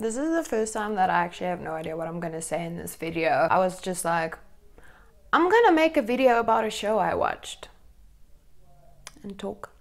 This is the first time that I actually have no idea what I'm gonna say in this video. I was just like, I'm gonna make a video about a show I watched and talk.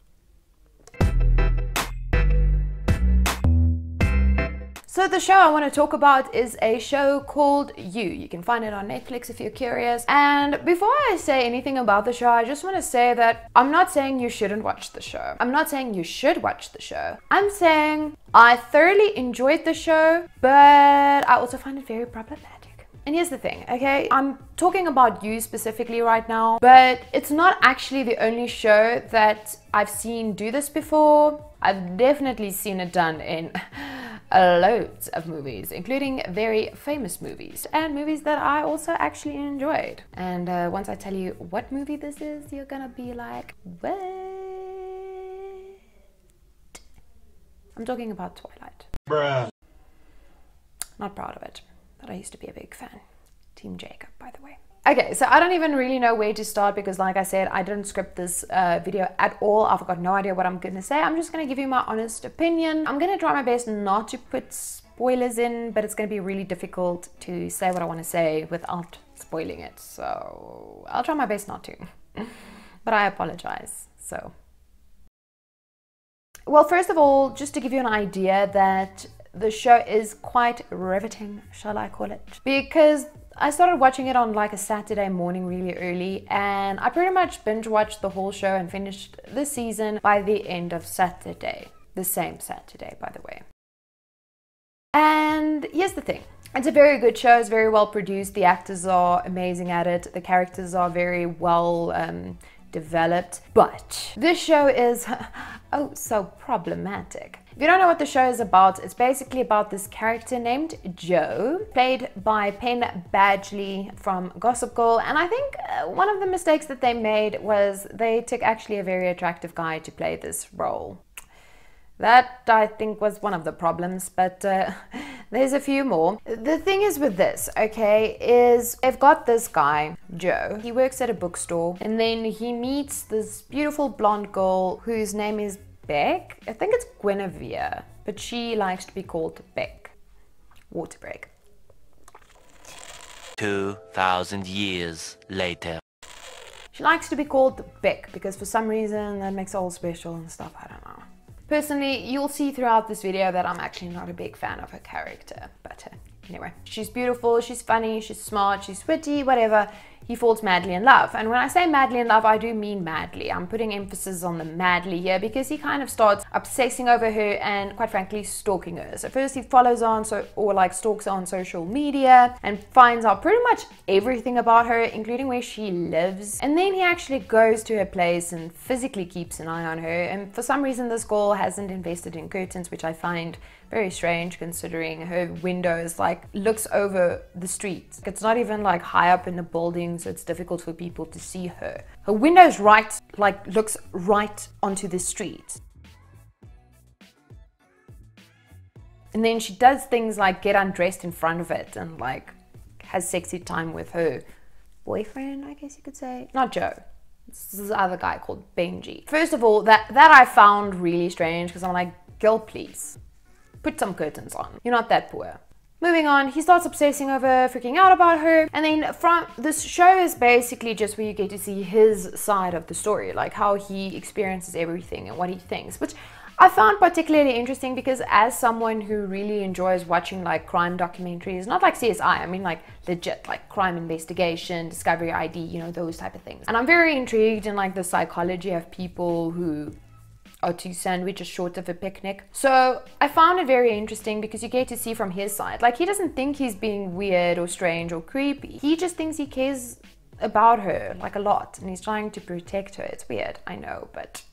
So the show I want to talk about is a show called You. You can find it on Netflix if you're curious. And before I say anything about the show, I just want to say that I'm not saying you shouldn't watch the show. I'm not saying you should watch the show. I'm saying I thoroughly enjoyed the show, but I also find it very problematic. And here's the thing, okay? I'm talking about you specifically right now, but it's not actually the only show that I've seen do this before. I've definitely seen it done in loads of movies, including very famous movies and movies that I also actually enjoyed. And uh, once I tell you what movie this is, you're gonna be like, what? I'm talking about Twilight. Bruh. Not proud of it, but I used to be a big fan. Team Jacob, by the way. Okay, so I don't even really know where to start because like I said, I didn't script this uh, video at all. I've got no idea what I'm gonna say. I'm just gonna give you my honest opinion. I'm gonna try my best not to put spoilers in, but it's gonna be really difficult to say what I wanna say without spoiling it. So I'll try my best not to, but I apologize, so. Well, first of all, just to give you an idea that the show is quite riveting, shall I call it? Because I started watching it on like a Saturday morning really early and I pretty much binge watched the whole show and finished the season by the end of Saturday. The same Saturday, by the way. And here's the thing. It's a very good show, it's very well produced, the actors are amazing at it, the characters are very well um, developed, but this show is oh so problematic. If you don't know what the show is about, it's basically about this character named Joe, played by Penn Badgley from Gossip Girl. And I think uh, one of the mistakes that they made was they took actually a very attractive guy to play this role. That I think was one of the problems, but uh, there's a few more. The thing is with this, okay, is they've got this guy, Joe. He works at a bookstore and then he meets this beautiful blonde girl whose name is Beck. I think it's Guinevere, but she likes to be called Beck. Water break. 2,000 years later. She likes to be called Beck because for some reason that makes her all special and stuff, I don't know. Personally, you'll see throughout this video that I'm actually not a big fan of her character, but uh, anyway. She's beautiful, she's funny, she's smart, she's witty, whatever he falls madly in love. And when I say madly in love, I do mean madly. I'm putting emphasis on the madly here because he kind of starts obsessing over her and quite frankly stalking her. So first he follows on so or like stalks on social media and finds out pretty much everything about her, including where she lives. And then he actually goes to her place and physically keeps an eye on her. And for some reason this girl hasn't invested in curtains, which I find very strange considering her windows like looks over the street. It's not even like high up in the building, so it's difficult for people to see her. Her window's right, like looks right onto the street. And then she does things like get undressed in front of it and like has sexy time with her boyfriend, I guess you could say. Not Joe. This is the other guy called Benji. First of all, that, that I found really strange because I'm like, girl, please put some curtains on. You're not that poor. Moving on, he starts obsessing over, freaking out about her, and then from this show is basically just where you get to see his side of the story, like how he experiences everything and what he thinks, which I found particularly interesting because as someone who really enjoys watching like crime documentaries, not like CSI, I mean like legit like crime investigation, discovery ID, you know, those type of things. And I'm very intrigued in like the psychology of people who or two sandwiches short of a picnic. So I found it very interesting because you get to see from his side. Like he doesn't think he's being weird or strange or creepy. He just thinks he cares about her like a lot and he's trying to protect her. It's weird, I know, but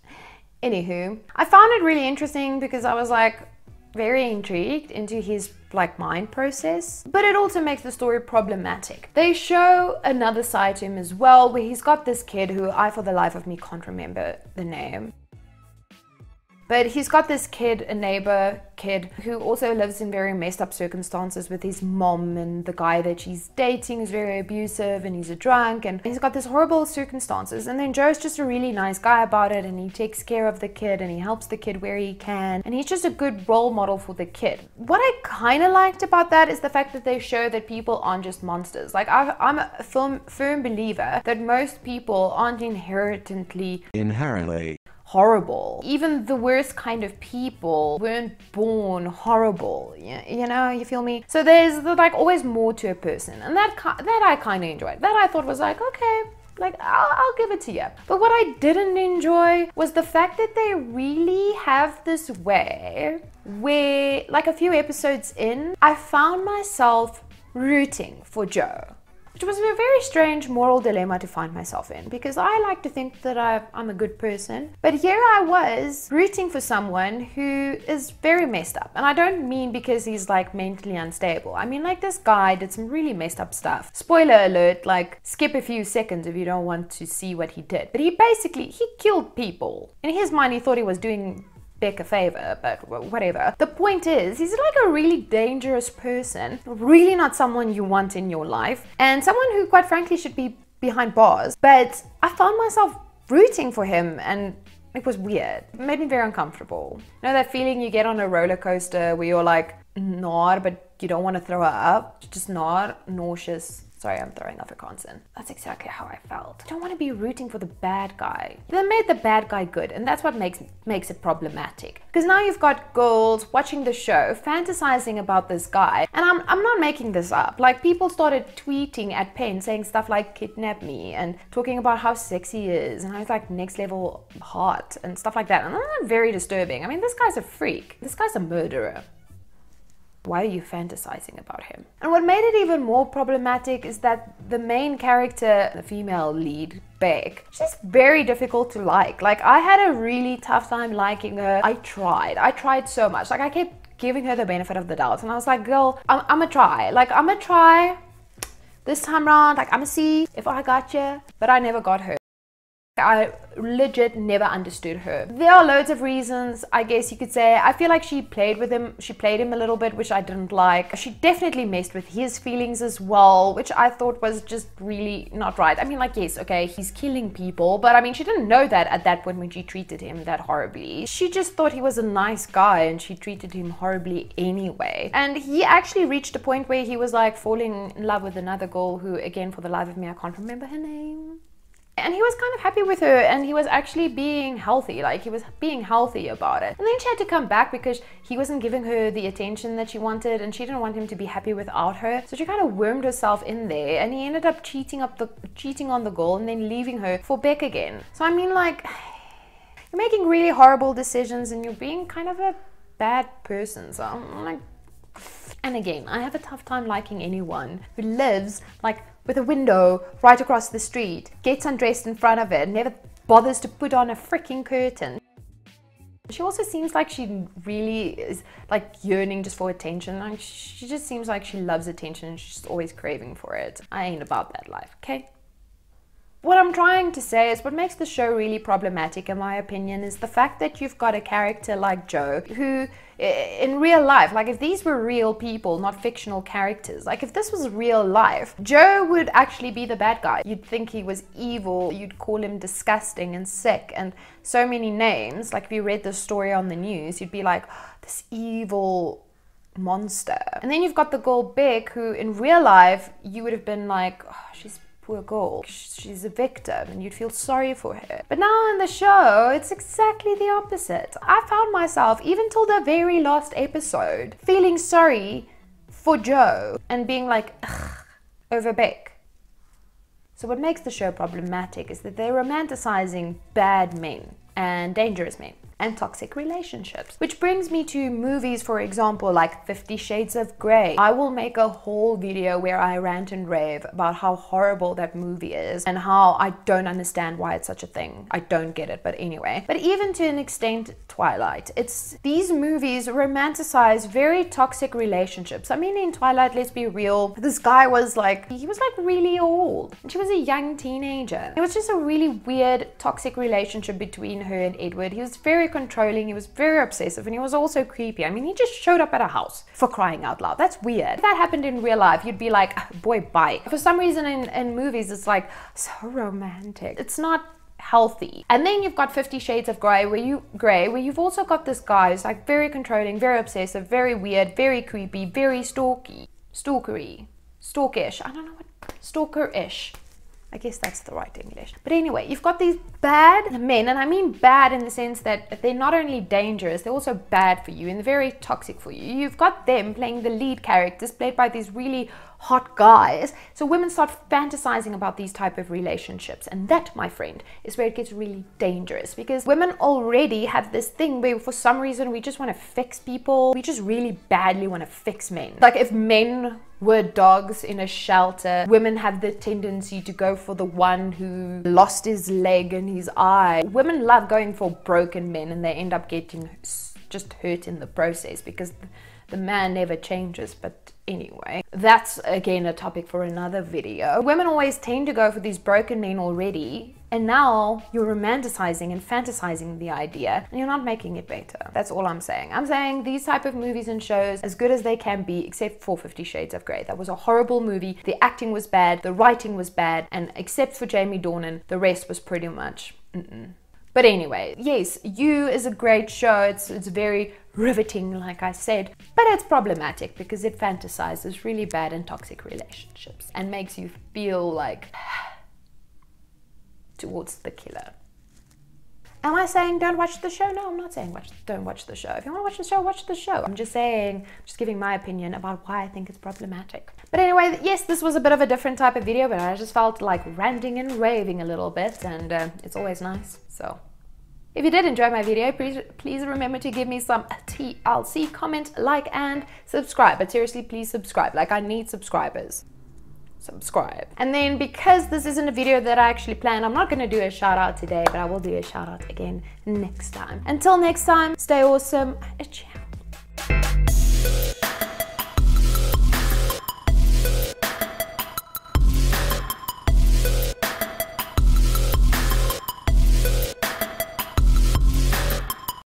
anywho. I found it really interesting because I was like very intrigued into his like mind process, but it also makes the story problematic. They show another side to him as well where he's got this kid who I for the life of me can't remember the name But he's got this kid, a neighbor kid, who also lives in very messed up circumstances with his mom and the guy that she's dating is very abusive and he's a drunk and he's got this horrible circumstances. And then Joe's just a really nice guy about it and he takes care of the kid and he helps the kid where he can. And he's just a good role model for the kid. What I kind of liked about that is the fact that they show that people aren't just monsters. Like, I, I'm a firm, firm believer that most people aren't inherently Inherently. Horrible. Even the worst kind of people weren't born horrible. You, you know, you feel me? So there's like always more to a person, and that that I kind of enjoyed. That I thought was like okay. Like, I'll, I'll give it to you. But what I didn't enjoy was the fact that they really have this way where, like, a few episodes in, I found myself rooting for Joe which was a very strange moral dilemma to find myself in because I like to think that I, I'm a good person. But here I was rooting for someone who is very messed up. And I don't mean because he's like mentally unstable. I mean, like this guy did some really messed up stuff. Spoiler alert, like skip a few seconds if you don't want to see what he did. But he basically, he killed people. In his mind, he thought he was doing Beck a favor, but whatever. The point is, he's like a really dangerous person, really not someone you want in your life, and someone who, quite frankly, should be behind bars. But I found myself rooting for him, and it was weird. It made me very uncomfortable. You know that feeling you get on a roller coaster where you're like, not, but you don't want to throw up, just not nauseous. Sorry, I'm throwing off a consonant. That's exactly how I felt. I don't want to be rooting for the bad guy. They made the bad guy good, and that's what makes makes it problematic. Because now you've got girls watching the show, fantasizing about this guy, and I'm I'm not making this up. Like people started tweeting at Penn saying stuff like "kidnap me" and talking about how sexy he is, and how he's like next level hot and stuff like that. And that's very disturbing. I mean, this guy's a freak. This guy's a murderer. Why are you fantasizing about him? And what made it even more problematic is that the main character, the female lead, Beck, she's very difficult to like. Like, I had a really tough time liking her. I tried. I tried so much. Like, I kept giving her the benefit of the doubt. And I was like, girl, I'm, I'm gonna try. Like, I'm gonna try this time round. Like, I'm gonna see if I got you. But I never got her. I legit never understood her. There are loads of reasons, I guess you could say. I feel like she played with him, she played him a little bit, which I didn't like. She definitely messed with his feelings as well, which I thought was just really not right. I mean, like, yes, okay, he's killing people, but I mean, she didn't know that at that point when she treated him that horribly. She just thought he was a nice guy and she treated him horribly anyway. And he actually reached a point where he was like falling in love with another girl who, again, for the life of me, I can't remember her name and he was kind of happy with her and he was actually being healthy like he was being healthy about it. And then she had to come back because he wasn't giving her the attention that she wanted and she didn't want him to be happy without her. So she kind of wormed herself in there and he ended up cheating up the cheating on the girl and then leaving her for beck again. So i mean like you're making really horrible decisions and you're being kind of a bad person so i'm like and again, I have a tough time liking anyone who lives like with a window right across the street, gets undressed in front of it, never bothers to put on a freaking curtain. She also seems like she really is like yearning just for attention. Like she just seems like she loves attention and she's always craving for it. I ain't about that life, okay? What I'm trying to say is what makes the show really problematic, in my opinion, is the fact that you've got a character like Joe who, in real life, like if these were real people, not fictional characters, like if this was real life, Joe would actually be the bad guy. You'd think he was evil, you'd call him disgusting and sick and so many names. Like if you read the story on the news, you'd be like, this evil monster. And then you've got the girl Beck, who in real life you would have been like, oh, she's poor girl. She's a victim and you'd feel sorry for her. But now in the show, it's exactly the opposite. I found myself, even till the very last episode, feeling sorry for Joe and being like, over Beck. So, what makes the show problematic is that they're romanticizing bad men and dangerous men and toxic relationships. Which brings me to movies, for example, like Fifty Shades of Grey. I will make a whole video where I rant and rave about how horrible that movie is and how I don't understand why it's such a thing. I don't get it, but anyway. But even to an extent, Twilight. It's these movies romanticize very toxic relationships. I mean, in Twilight, let's be real, this guy was like, he was like really old, and she was a young teenager. It was just a really weird, toxic relationship between her and Edward. He was very very controlling, he was very obsessive, and he was also creepy. I mean, he just showed up at a house for crying out loud. That's weird. If that happened in real life, you'd be like, ah, boy, bye. For some reason in, in movies, it's like so romantic. It's not healthy. And then you've got 50 shades of grey where you grey where you've also got this guy who's like very controlling, very obsessive, very weird, very creepy, very stalky, stalkery, stalkish. I don't know what stalker-ish. I guess that's the right English. But anyway, you've got these bad men, and I mean bad in the sense that they're not only dangerous, they're also bad for you and they're very toxic for you. You've got them playing the lead characters, played by these really hot guys. So women start fantasizing about these type of relationships. And that, my friend, is where it gets really dangerous because women already have this thing where for some reason we just want to fix people. We just really badly want to fix men. Like if men were dogs in a shelter, women have the tendency to go for the one who lost his leg and his eye. Women love going for broken men and they end up getting just hurt in the process because the man never changes, but anyway. That's again a topic for another video. Women always tend to go for these broken men already, and now you're romanticizing and fantasizing the idea, and you're not making it better. That's all I'm saying. I'm saying these type of movies and shows, as good as they can be, except for Fifty Shades of Grey. That was a horrible movie. The acting was bad, the writing was bad, and except for Jamie Dornan, the rest was pretty much. Mm -mm. But anyway, yes, You is a great show. It's, it's very riveting, like I said, but it's problematic because it fantasizes really bad and toxic relationships and makes you feel like towards the killer. Am I saying don't watch the show? No, I'm not saying watch, don't watch the show. If you want to watch the show, watch the show. I'm just saying, just giving my opinion about why I think it's problematic. But anyway, yes, this was a bit of a different type of video, but I just felt like ranting and raving a little bit, and uh, it's always nice. So if you did enjoy my video, please, please remember to give me some TLC, comment, like, and subscribe. But seriously, please subscribe. Like, I need subscribers subscribe. And then because this isn't a video that I actually planned, I'm not going to do a shout out today, but I will do a shout out again next time. Until next time, stay awesome. Ciao.